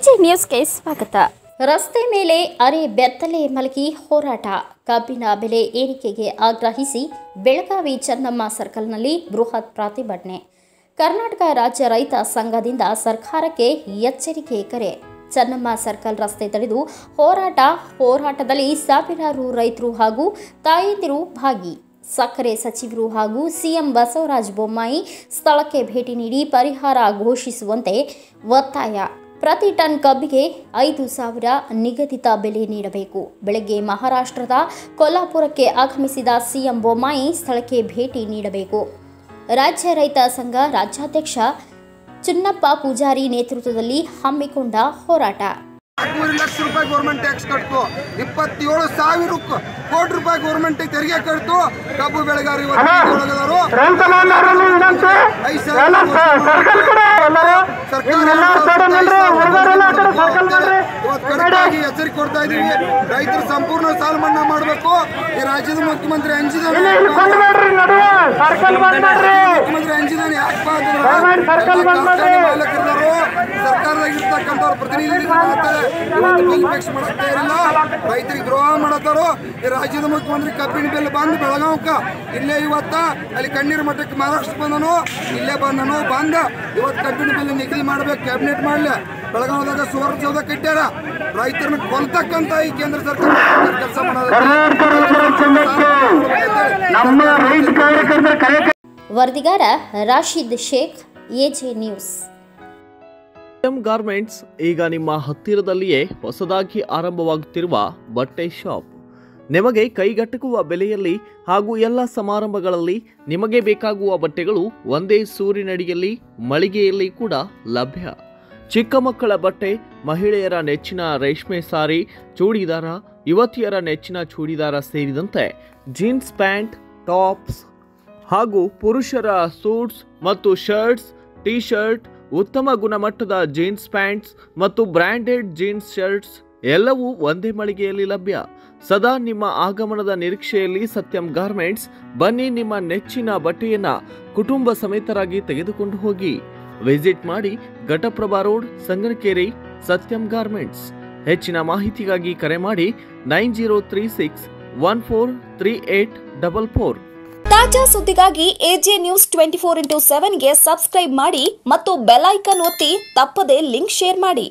ನ್ಯೂಸ್ಗೆ ಸ್ವಾಗತ. ರಸ್ತೆ ಮೇಲೆ ಅರೆ ಬೆತ್ತಲೆ ಮಲಗಿ ಹೋರಾಟ. ಕಬ್ಬಿನ ಬೆಲೆ ಏರಿಕೆಗೆ ಆಗ್ರಹಿಸಿ ಬೆಳಗಾವಿ ಚನ್ನಮ್ಮ ಸರ್ಕಲ್ನಲ್ಲಿ ಬೃಹತ್ ಪ್ರತಿಭಟನೆ. ಕರ್ನಾಟಕ ರಾಜ್ಯ ರೈತ ಸಂಘದಿಂದ ಸರ್ಕಾರಕ್ಕೆ ಎಚ್ಚರಿಕೆ ಕರೆ. ಚನ್ನಮ್ಮ ಸರ್ಕಲ್ ರಸ್ತೆ ತಡೆದು ಹೋರಾಟ, ಹೋರಾಟದಲ್ಲಿ ಸಾವಿರಾರು ರೈತರು ಹಾಗೂ ತಾಯಂದಿರು ಭಾಗಿ. ಸಕ್ಕರೆ ಸಚಿವರು ಹಾಗೂ ಸಿಎಂ ಬಸವರಾಜ ಬೊಮ್ಮಾಯಿ ಸ್ಥಳಕ್ಕೆ ಭೇಟಿ ನೀಡಿ ಪರಿಹಾರ ಘೋಷಿಸುವಂತೆ ಒತ್ತಾಯ. ಪ್ರತಿ ಟನ್ ಕಬ್ಬಿಗೆ ಐದು ಸಾವಿರ ನಿಗದಿತ ಬೆಲೆ ನೀಡಬೇಕು. ಬೆಳಗ್ಗೆ ಮಹಾರಾಷ್ಟ್ರದ ಕೊಲ್ಲಾಪುರಕ್ಕೆ ಆಗಮಿಸಿದ ಸಿಎಂ ಬೊಮ್ಮಾಯಿ ಸ್ಥಳಕ್ಕೆ ಭೇಟಿ ನೀಡಬೇಕು. ರಾಜ್ಯ ರೈತ ಸಂಘ ರಾಜ್ಯಾಧ್ಯಕ್ಷ ಚುನ್ನಪ್ಪ ಪೂಜಾರಿ ನೇತೃತ್ವದಲ್ಲಿ ಹಮ್ಮಿಕೊಂಡ ಹೋರಾಟ. ಹದಿಮೂರು ಲಕ್ಷ ರೂಪಾಯಿ ಗೌರ್ಮೆಂಟ್ ಟ್ಯಾಕ್ಸ್ ಕಟ್ತು. ಇಪ್ಪತ್ತೇಳು ಸಾವಿರ ಕೋಟಿ ರೂಪಾಯಿ ಗೌರ್ಮೆಂಟ್ ತೆರಿಗೆ ಕಟ್ತು. ಕಬ್ಬು ಬೆಳೆಗಾರರು ಐದು ಎಲ್ಲ ಸ- ಸರ್ಕಲ್ ಕಡೆ ಎಲ್ಲರೂ ಸರ್ಕಾರ ಇಲ್ಲೆಲ್ಲ ಸೈಡ್ ನಿಲ್ರಿ ಹುಡುಗರೆಲ್ಲ ಆ ಕಡೆ ಸರ್ಕಲ್ ಮಾಡ್ರಿ ಇವತ್ತು ಕಡಿದಾಗಿ ಎಚ್ಚರಿಕೆ ಕೊಡ್ತಾ ಇದೀವಿ ರೈತರು ಸಂಪೂರ್ಣ ಸಾಲ ಮನ್ನಾ ಮಾಡಬೇಕು. ಈ ರಾಜ್ಯದ ಮುಖ್ಯಮಂತ್ರಿ ಅಂಜಿದಾನೆ ಮುಖ್ಯಮಂತ್ರಿ ಅಂಜಿದಾನೆ ಯಾಕಪ್ಪ. ಮಾಲಕರಿದ್ದಾರೆ. ಸರ್ಕಾರದಾಗ ಇರ್ತಕ್ಕಂಥವ್ರ ಪ್ರತಿನಿಧಿಗಳು ಮಾತಾಡ್ತಾರೆ ಇವತ್ತು ಬಿಲ್ ಫಿಕ್ಸ್ ಮಾಡಕ್ಕೆ ಇರಲ್ಲ ರೈತರಿಗೆ ದ್ರೋಹ ಮಾಡತ್ತಾರೋ ಈ ರಾಜ್ಯದ ಮುಖ್ಯಮಂತ್ರಿ ಕಬ್ಬಿನ ಬಿಲ್ ಬಂದು ಬೆಳಗಾವಕ. ಇಲ್ಲೇ ಇವತ್ತ ಅಲ್ಲಿ ಕಣ್ಣೀರು ಮಠಕ್ಕೆ ಮಹಾರಾಷ್ಟ್ರ ಬಂದನು. ಇಲ್ಲೇ ಬಂದನು. ಬಂದ ಇವತ್ತು ಕಬ್ಬಿನ ಬಿಲ್ ನಿಗದಿ ಮಾಡ್ಬೇಕು. ಕ್ಯಾಬಿನೆಟ್ ಮಾಡ್ಲಿ. ಬೆಳಗಾವದಾಗ ಸುವರ್ಣಸೌಧ ಕಟ್ಟ್ಯಾರ. ರೈತರನ್ನ ಕೊಲ್ತಕ್ಕಂತ ಈ ಕೇಂದ್ರ ಸರ್ಕಾರ ಕೆಲಸ ವರದಿಗಾರ Rashid Sheikh AJ news. M garments ಈಗ ನಿಮ್ಮ ಹತ್ತಿರದಲ್ಲಿಯೇ ಹೊಸದಾಗಿ ಆರಂಭವಾಗುತ್ತಿರುವ ಬಟ್ಟೆ ಶಾಪ್. ನಿಮಗೆ ಕೈಗೆಟಕುವ ಬೆಲೆಯಲ್ಲಿ ಹಾಗೂ ಎಲ್ಲ ಸಮಾರಂಭಗಳಲ್ಲಿ ನಿಮಗೆ ಬೇಕಾಗುವ ಬಟ್ಟೆಗಳು ಒಂದೇ ಸೂರಿನಡಿಯಲ್ಲಿ ಮಳಿಗೆಯಲ್ಲಿ ಕೂಡ ಲಭ್ಯ. ಚಿಕ್ಕ ಮಕ್ಕಳ ಬಟ್ಟೆ, ಮಹಿಳೆಯರ ನೆಚ್ಚಿನ ರೇಷ್ಮೆ ಸಾರಿ, ಚೂಡಿದಾರ, ಯುವತಿಯರ ನೆಚ್ಚಿನ ಚೂಡಿದಾರ ಸೇರಿದಂತೆ ಜೀನ್ಸ್ ಪ್ಯಾಂಟ್, ಟಾಪ್ಸ್ ಹಾಗೂ ಪುರುಷರ ಸೂಟ್ಸ್ ಮತ್ತು ಶರ್ಟ್ಸ್ ಟಿ ಶರ್ಟ್ ಉತ್ತಮ ಗುಣಮಟ್ಟದ ಜೀನ್ಸ್ ಪ್ಯಾಂಟ್ಸ್ ಮತ್ತು ಬ್ರ್ಯಾಂಡೆಡ್ ಜೀನ್ಸ್ ಶರ್ಟ್ಸ್ ಎಲ್ಲವೂ ಒಂದೇ ಮಳಿಗೆಯಲ್ಲಿ ಲಭ್ಯ. ಸದಾ ನಿಮ್ಮ ಆಗಮನದ ನಿರೀಕ್ಷೆಯಲ್ಲಿ ಸತ್ಯಂ ಗಾರ್ಮೆಂಟ್ಸ್, ಬನ್ನಿ ನಿಮ್ಮ ನೆಚ್ಚಿನ ಬಟ್ಟೆಯನ್ನ ಕುಟುಂಬ ಸಮೇತರಾಗಿ ತೆಗೆದುಕೊಂಡು ಹೋಗಿ. ವಿಸಿಟ್ ಮಾಡಿ ಘಟಪ್ರಭಾ ರೋಡ್, ಸಂಗನಕೆರೆ, ಸತ್ಯಂ ಗಾರ್ಮೆಂಟ್ಸ್. ಹೆಚ್ಚಿನ ಮಾಹಿತಿಗಾಗಿ ಕರೆ ಮಾಡಿ nine zero three six one four three eight double four. ತಾಜಾ ಸುದ್ದಿಗಾಗಿ AJ news twenty four into ಸೆವೆನ್ಗೆ subscribe ಮಾಡಿ ಮತ್ತು ಬೆಲ್ ಐಕನ್ ಒತ್ತಿ ತಪ್ಪದೇ ಲಿಂಕ್ ಶೇರ್ ಮಾಡಿ.